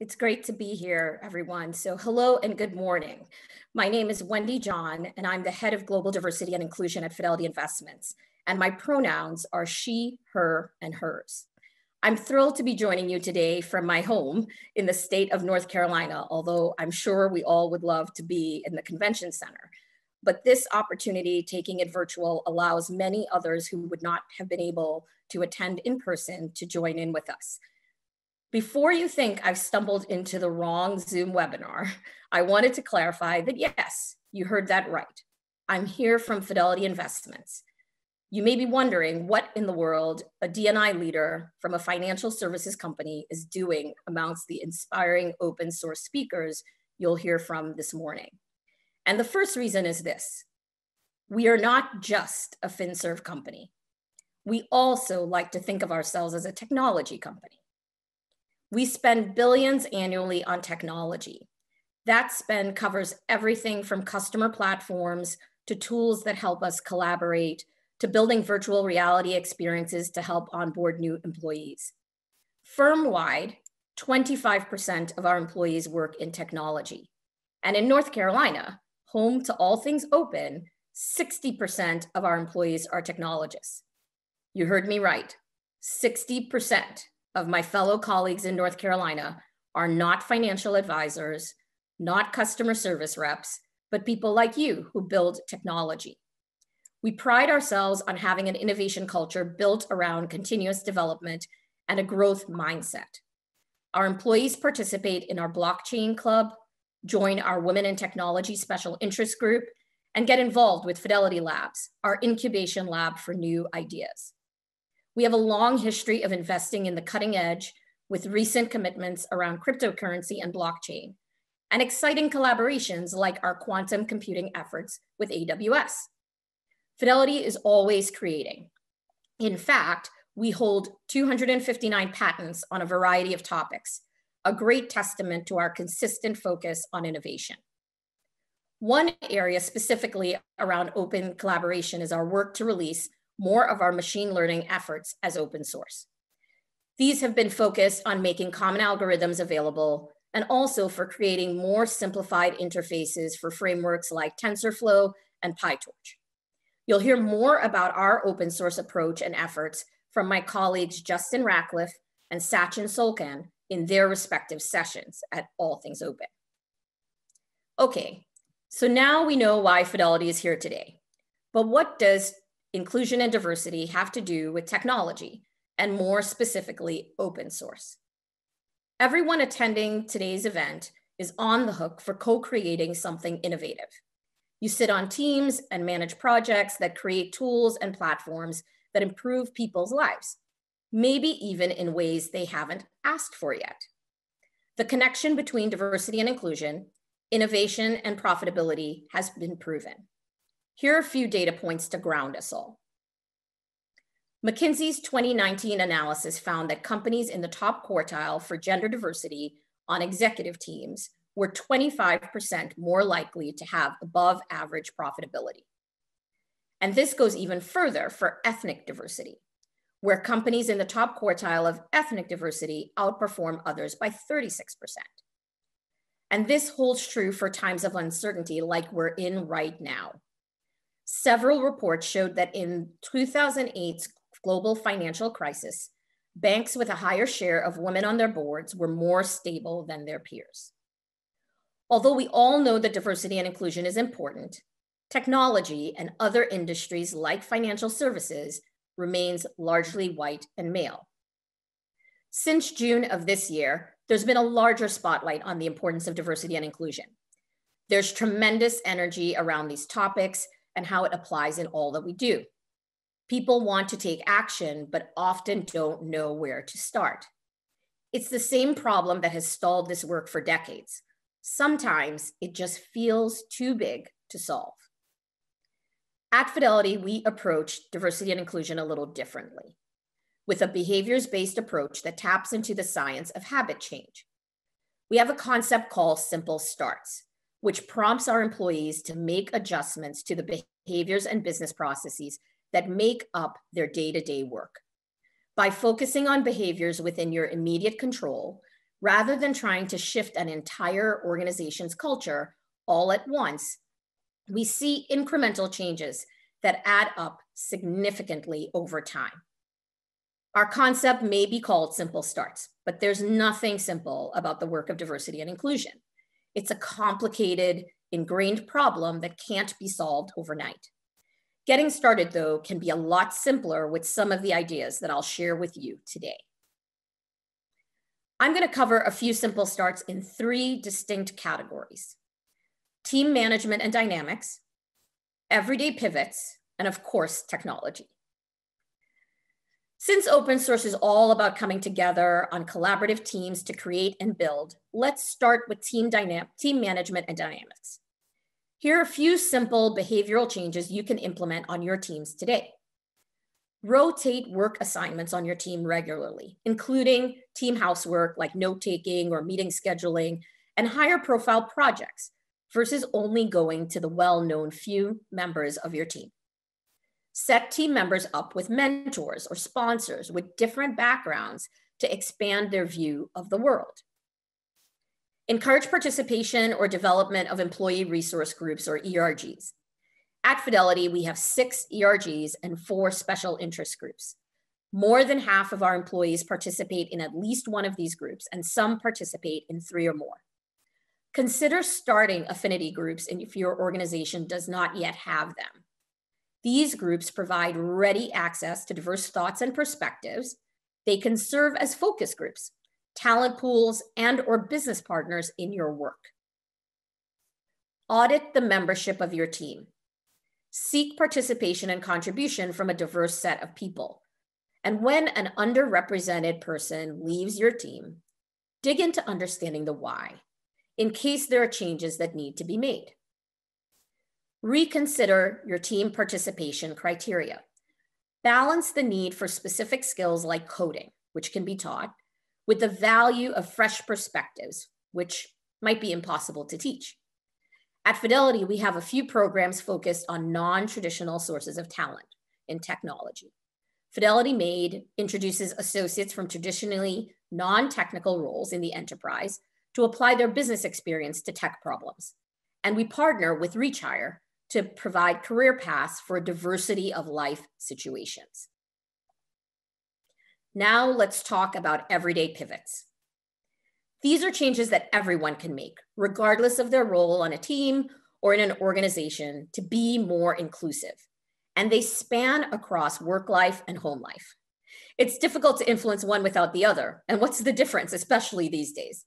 It's great to be here, everyone. So hello and good morning. My name is Wendy John, and I'm the head of global diversity and inclusion at Fidelity Investments. And my pronouns are she, her, and hers. I'm thrilled to be joining you today from my home in the state of North Carolina, although I'm sure we all would love to be in the convention center. But this opportunity, taking it virtual, allows many others who would not have been able to attend in person to join in with us. Before you think I've stumbled into the wrong Zoom webinar, I wanted to clarify that yes, you heard that right. I'm here from Fidelity Investments. You may be wondering what in the world a DNI leader from a financial services company is doing amongst the inspiring open source speakers you'll hear from this morning. And the first reason is this. We are not just a FinServ company. We also like to think of ourselves as a technology company. We spend billions annually on technology. That spend covers everything from customer platforms to tools that help us collaborate to building virtual reality experiences to help onboard new employees. Firm-wide, 25% of our employees work in technology. And in North Carolina, home to all things open, 60% of our employees are technologists. You heard me right, 60% of my fellow colleagues in North Carolina are not financial advisors, not customer service reps, but people like you who build technology. We pride ourselves on having an innovation culture built around continuous development and a growth mindset. Our employees participate in our blockchain club, join our Women in Technology Special Interest Group, and get involved with Fidelity Labs, our incubation lab for new ideas. We have a long history of investing in the cutting edge with recent commitments around cryptocurrency and blockchain, and exciting collaborations like our quantum computing efforts with AWS. Fidelity is always creating. In fact, we hold 259 patents on a variety of topics, a great testament to our consistent focus on innovation. One area specifically around open collaboration is our work to release more of our machine learning efforts as open source. These have been focused on making common algorithms available and also for creating more simplified interfaces for frameworks like TensorFlow and PyTorch. You'll hear more about our open source approach and efforts from my colleagues Justin Ratcliffe and Sachin Solkan in their respective sessions at All Things Open. Okay, so now we know why Fidelity is here today. But what does inclusion and diversity have to do with technology, and more specifically, open source. Everyone attending today's event is on the hook for co-creating something innovative. You sit on teams and manage projects that create tools and platforms that improve people's lives, maybe even in ways they haven't asked for yet. The connection between diversity and inclusion, innovation and profitability has been proven. Here are a few data points to ground us all. McKinsey's 2019 analysis found that companies in the top quartile for gender diversity on executive teams were 25% more likely to have above average profitability. And this goes even further for ethnic diversity, where companies in the top quartile of ethnic diversity outperform others by 36%. And this holds true for times of uncertainty like we're in right now. Several reports showed that in 2008's global financial crisis, banks with a higher share of women on their boards were more stable than their peers. Although we all know that diversity and inclusion is important, technology and other industries like financial services remains largely white and male. Since June of this year, there's been a larger spotlight on the importance of diversity and inclusion. There's tremendous energy around these topics and how it applies in all that we do. People want to take action, but often don't know where to start. It's the same problem that has stalled this work for decades. Sometimes it just feels too big to solve. At Fidelity, we approach diversity and inclusion a little differently with a behaviors based approach that taps into the science of habit change. We have a concept called simple starts which prompts our employees to make adjustments to the behaviors and business processes that make up their day to day work. By focusing on behaviors within your immediate control, rather than trying to shift an entire organization's culture all at once, we see incremental changes that add up significantly over time. Our concept may be called simple starts, but there's nothing simple about the work of diversity and inclusion. It's a complicated, ingrained problem that can't be solved overnight. Getting started, though, can be a lot simpler with some of the ideas that I'll share with you today. I'm going to cover a few simple starts in three distinct categories team management and dynamics, everyday pivots, and of course, technology. Since open source is all about coming together on collaborative teams to create and build, let's start with team, dynam team management and dynamics. Here are a few simple behavioral changes you can implement on your teams today. Rotate work assignments on your team regularly, including team housework like note taking or meeting scheduling, and higher profile projects versus only going to the well known few members of your team. Set team members up with mentors or sponsors with different backgrounds to expand their view of the world. Encourage participation or development of employee resource groups or ERGs. At Fidelity, we have six ERGs and four special interest groups. More than half of our employees participate in at least one of these groups, and some participate in three or more. Consider starting affinity groups if your organization does not yet have them. These groups provide ready access to diverse thoughts and perspectives. They can serve as focus groups, talent pools, and or business partners in your work. Audit the membership of your team. Seek participation and contribution from a diverse set of people. And when an underrepresented person leaves your team, dig into understanding the why in case there are changes that need to be made reconsider your team participation criteria. Balance the need for specific skills like coding, which can be taught, with the value of fresh perspectives, which might be impossible to teach. At Fidelity, we have a few programs focused on non-traditional sources of talent in technology. Fidelity Made introduces associates from traditionally non-technical roles in the enterprise to apply their business experience to tech problems. And we partner with ReachHire to provide career paths for a diversity of life situations. Now let's talk about everyday pivots. These are changes that everyone can make, regardless of their role on a team or in an organization, to be more inclusive. And they span across work life and home life. It's difficult to influence one without the other. And what's the difference, especially these days?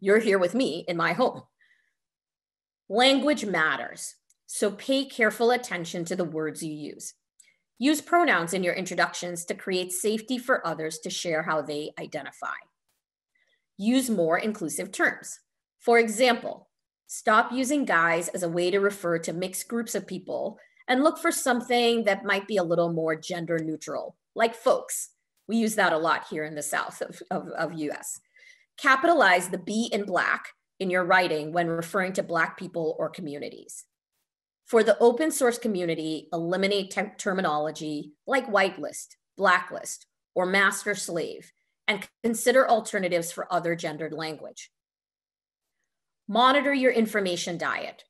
You're here with me in my home. Language matters. So pay careful attention to the words you use. Use pronouns in your introductions to create safety for others to share how they identify. Use more inclusive terms. For example, stop using guys as a way to refer to mixed groups of people and look for something that might be a little more gender neutral, like folks. We use that a lot here in the South of, of, of US. Capitalize the B in black in your writing when referring to Black people or communities. For the open source community, eliminate te- terminology like whitelist, blacklist, or master slave, and consider alternatives for other gendered language. Monitor your information diet.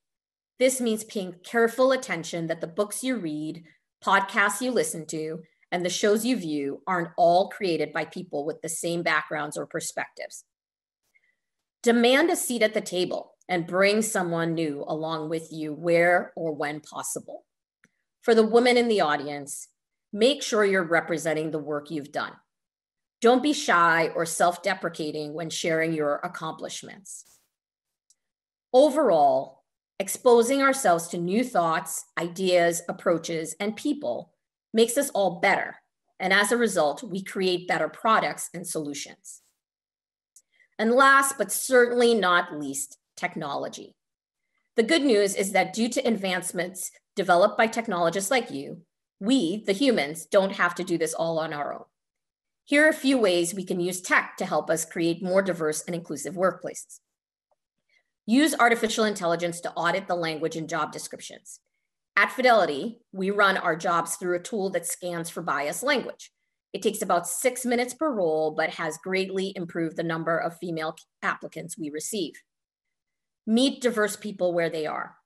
This means paying careful attention that the books you read, podcasts you listen to, and the shows you view aren't all created by people with the same backgrounds or perspectives. Demand a seat at the table and bring someone new along with you where or when possible. For the women in the audience, make sure you're representing the work you've done. Don't be shy or self deprecating when sharing your accomplishments. Overall, exposing ourselves to new thoughts, ideas, approaches, and people makes us all better. And as a result, we create better products and solutions. And last but certainly not least, technology. The good news is that due to advancements developed by technologists like you, we, the humans, don't have to do this all on our own. Here are a few ways we can use tech to help us create more diverse and inclusive workplaces. Use artificial intelligence to audit the language and job descriptions. At Fidelity, we run our jobs through a tool that scans for biased language. It takes about six minutes per role, but has greatly improved the number of female applicants we receive. Meet diverse people where they are.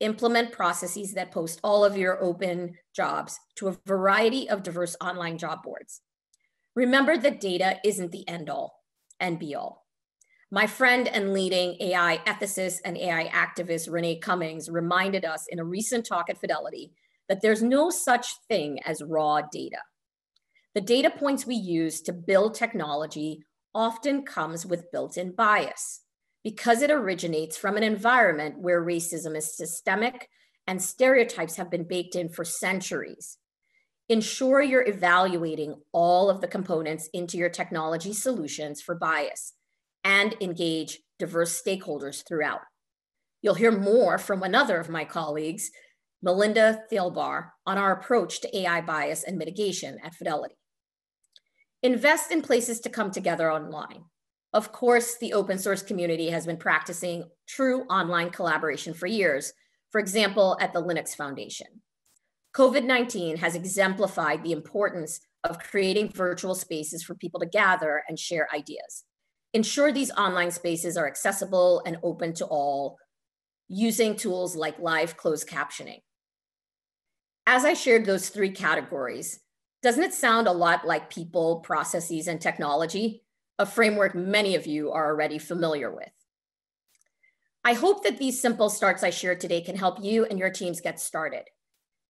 Implement processes that post all of your open jobs to a variety of diverse online job boards. Remember that data isn't the end all and be all. My friend and leading AI ethicist and AI activist Renee Cummings reminded us in a recent talk at Fidelity that there's no such thing as raw data. The data points we use to build technology often comes with built-in bias because it originates from an environment where racism is systemic and stereotypes have been baked in for centuries. Ensure you're evaluating all of the components into your technology solutions for bias and engage diverse stakeholders throughout. You'll hear more from another of my colleagues, Melinda Thielbar, on our approach to AI bias and mitigation at Fidelity. Invest in places to come together online. Of course, the open source community has been practicing true online collaboration for years, for example, at the Linux Foundation. COVID-19 has exemplified the importance of creating virtual spaces for people to gather and share ideas. Ensure these online spaces are accessible and open to all using tools like live closed captioning. As I shared those three categories, doesn't it sound a lot like people, processes, and technology? A framework many of you are already familiar with. I hope that these simple starts I shared today can help you and your teams get started.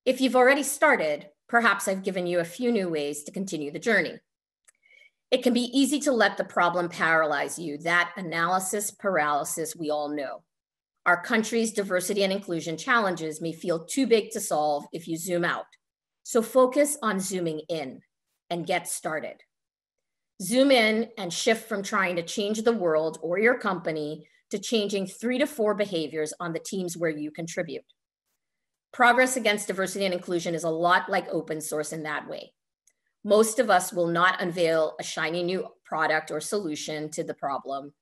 If you've already started, perhaps I've given you a few new ways to continue the journey. It can be easy to let the problem paralyze you, that analysis paralysis we all know. Our country's diversity and inclusion challenges may feel too big to solve if you zoom out. So focus on zooming in and get started. Zoom in and shift from trying to change the world or your company to changing three to four behaviors on the teams where you contribute. Progress against diversity and inclusion is a lot like open source in that way. Most of us will not unveil a shiny new product or solution to the problem.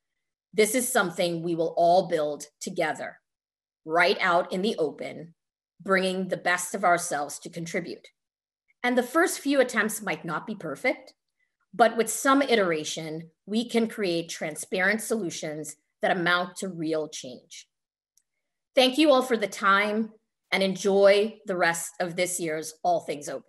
This is something we will all build together, right out in the open, bringing the best of ourselves to contribute. And the first few attempts might not be perfect, but with some iteration, we can create transparent solutions that amount to real change. Thank you all for the time and enjoy the rest of this year's All Things Open.